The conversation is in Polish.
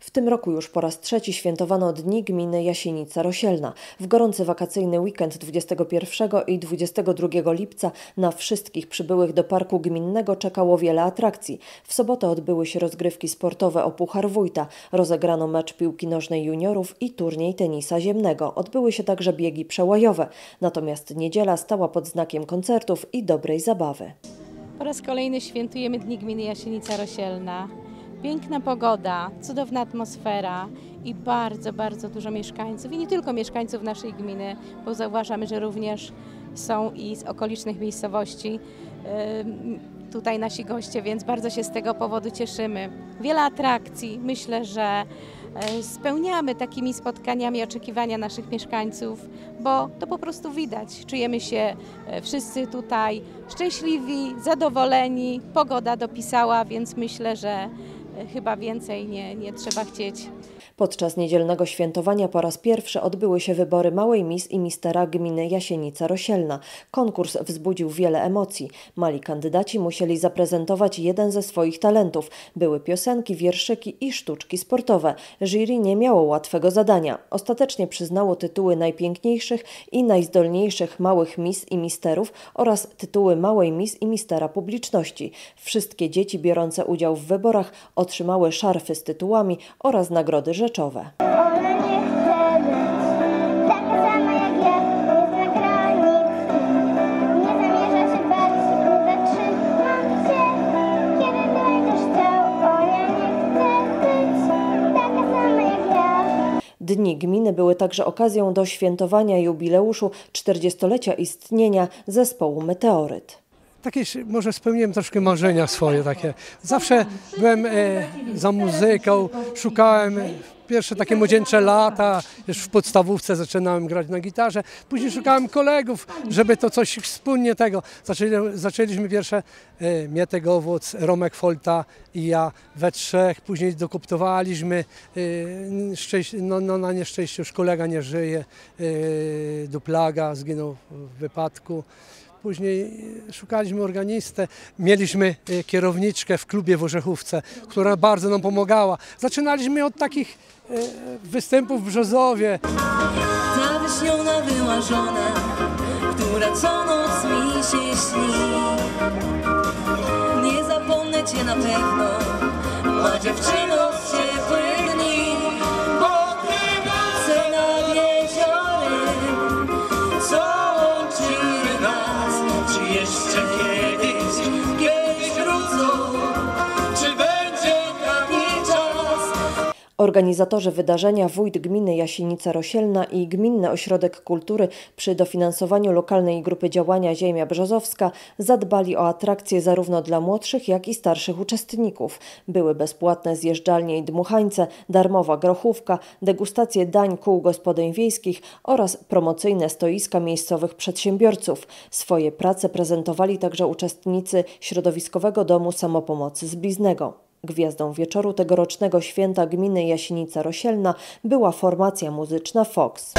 W tym roku już po raz trzeci świętowano Dni Gminy Jasienica Rosielna. W gorący wakacyjny weekend 21 i 22 lipca na wszystkich przybyłych do parku gminnego czekało wiele atrakcji. W sobotę odbyły się rozgrywki sportowe o Puchar Wójta, rozegrano mecz piłki nożnej juniorów i turniej tenisa ziemnego. Odbyły się także biegi przełajowe. Natomiast niedziela stała pod znakiem koncertów i dobrej zabawy. Po raz kolejny świętujemy Dni Gminy Jasienica Rosielna. Piękna pogoda, cudowna atmosfera i bardzo, bardzo dużo mieszkańców. I nie tylko mieszkańców naszej gminy, bo zauważamy, że również są i z okolicznych miejscowości tutaj nasi goście, więc bardzo się z tego powodu cieszymy. Wiele atrakcji. Myślę, że e, spełniamy takimi spotkaniami oczekiwania naszych mieszkańców, bo to po prostu widać. Czujemy się e, wszyscy tutaj szczęśliwi, zadowoleni. Pogoda dopisała, więc myślę, że chyba więcej nie, nie trzeba chcieć. Podczas niedzielnego świętowania po raz pierwszy odbyły się wybory małej mis i mistera gminy Jasienica Rosielna. Konkurs wzbudził wiele emocji. Mali kandydaci musieli zaprezentować jeden ze swoich talentów. Były piosenki, wierszyki i sztuczki sportowe. Jury nie miało łatwego zadania. Ostatecznie przyznało tytuły najpiękniejszych i najzdolniejszych małych mis i misterów oraz tytuły małej mis i mistera publiczności. Wszystkie dzieci biorące udział w wyborach otrzymały szarfy z tytułami oraz nagrody rzeczowe. Dni gminy były także okazją do świętowania jubileuszu 40-lecia istnienia zespołu Meteoryt. Takie może spełniłem troszkę marzenia swoje takie. Zawsze byłem e, za muzyką, szukałem e, pierwsze takie młodzieńcze lata, już w podstawówce zaczynałem grać na gitarze, później szukałem kolegów, żeby to coś wspólnie tego. Zaczęli, zaczęliśmy pierwsze e, Mietek Owoc, Romek Folta i ja we trzech, później dokoptowaliśmy, e, no, no na nieszczęście już kolega nie żyje, e, Duplaga zginął w wypadku. Później szukaliśmy organistę, mieliśmy e, kierowniczkę w klubie w Orzechówce, która bardzo nam pomagała. Zaczynaliśmy od takich e, występów w Brzozowie. Ta wyśniona wyłażona, która co noc mi się śni. Nie zapomnę cię na pewno, Organizatorzy wydarzenia Wójt Gminy Jasienica Rosielna i Gminny Ośrodek Kultury przy dofinansowaniu lokalnej grupy działania Ziemia Brzozowska zadbali o atrakcje zarówno dla młodszych, jak i starszych uczestników. Były bezpłatne zjeżdżalnie i dmuchańce, darmowa grochówka, degustacje dań kół gospodyń wiejskich oraz promocyjne stoiska miejscowych przedsiębiorców. Swoje prace prezentowali także uczestnicy Środowiskowego Domu Samopomocy z Bliznego. Gwiazdą wieczoru tegorocznego święta gminy Jasienica Rosielna była formacja muzyczna Fox.